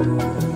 Bye.